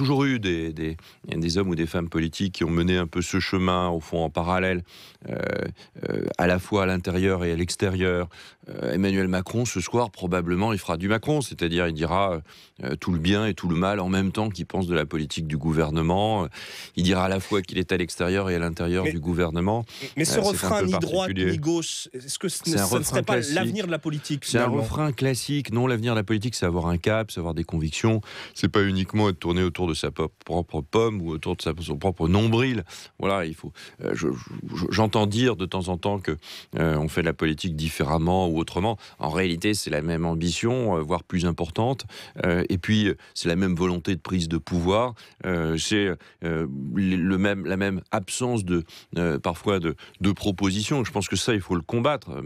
toujours eu des, hommes ou des femmes politiques qui ont mené un peu ce chemin, au fond, en parallèle, euh, euh, à la fois à l'intérieur et à l'extérieur. Euh, Emmanuel Macron, ce soir, probablement, il fera du Macron, c'est-à-dire il dira tout le bien et tout le mal en même temps qu'il pense de la politique du gouvernement. Il dira à la fois qu'il est à l'extérieur et à l'intérieur du gouvernement. Mais ce refrain, ni droite ni gauche, est-ce que ce, ne serait pas l'avenir de la politique C'est un refrain classique. Non, l'avenir de la politique, c'est avoir un cap, c'est avoir des convictions. C'est pas uniquement être tourné autour de sa propre pomme ou autour de sa, son propre nombril. Voilà, il faut. Euh, j'entends dire de temps en temps que euh, on fait de la politique différemment ou autrement. En réalité, c'est la même ambition, euh, voire plus importante. et puis, c'est la même volonté de prise de pouvoir. c'est le même, la même absence de parfois de, de propositions. Je pense que ça, il faut le combattre.